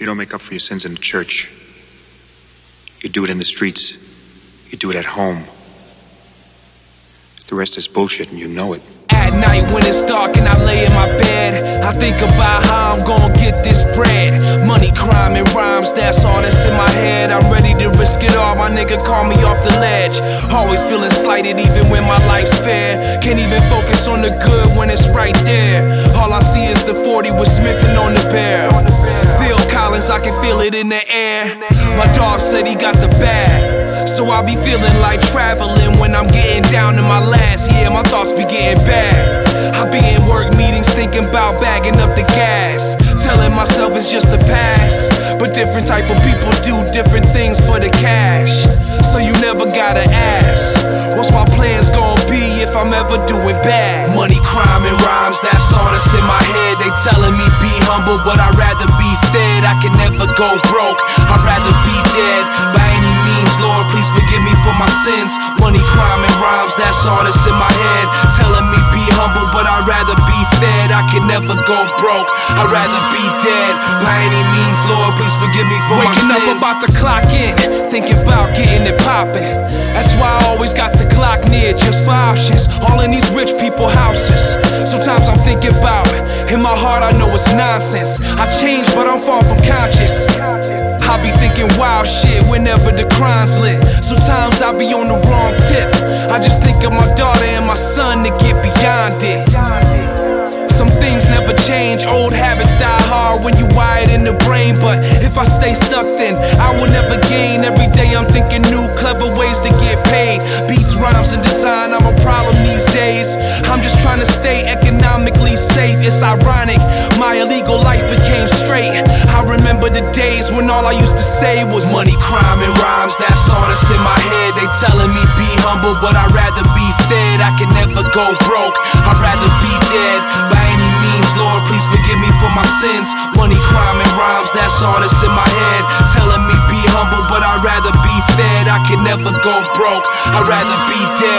You don't make up for your sins in the church. You do it in the streets. You do it at home. The rest is bullshit and you know it. At night when it's dark and I lay in my bed, I think about how I'm gonna get this bread. Money, crime, and rhymes, that's all that's in my head. I'm ready to risk it all, my nigga call me off the ledge. Always feeling slighted even when my life's fair. Can't even focus on the good when it's right there. All I see is the 40 with Smith and on the I can feel it in the air. My dog said he got the bag. So I be feeling like traveling when I'm getting down to my last. Yeah, my thoughts be getting bad. I be in work meetings thinking about bagging up the gas. Telling myself it's just a pass. But different type of people do different things for the cash. So you never gotta ask. What's my plans if I'm ever doing bad? Money, crime, and rhymes, that's all that's in my head. They telling me be humble, but I'd rather be fed. I can never go broke. I'd rather be dead by any means, Lord. Please forgive me for my sins. Money, crime, and rhymes, that's all that's in my head. Telling me be humble, but I'd rather be fed. I can never go broke. I'd rather be dead by any means, Lord. Please forgive me for Waking my sins. Waking up about to clock in, thinking about getting it poppin'. That's why I always got the in my heart I know it's nonsense. I change, but I'm far from conscious. I be thinking wild shit whenever the crime's lit. Sometimes I be on the wrong tip. I just think of my daughter and my son to get beyond it. Some things never change, old habits die hard when you wired in the brain. But if I stay stuck, then I will never gain. Every day I'm thinking new, clever ways to get paid. Beats, rhymes, and design, I'm a problem these days. I'm just trying to stay economically safe. It's ironic, my illegal life became straight. I remember the days when all I used to say was Money, crime, and rhymes, that's all that's in my head. They telling me be humble, but I'd rather be fed. I can never go broke. I'd rather be dead by any means, Lord. Please forgive me for my sins. Money, crime, and rhymes, that's all that's in my head. Telling me be humble, but I'd rather be fed. I can never go broke. I'd rather be dead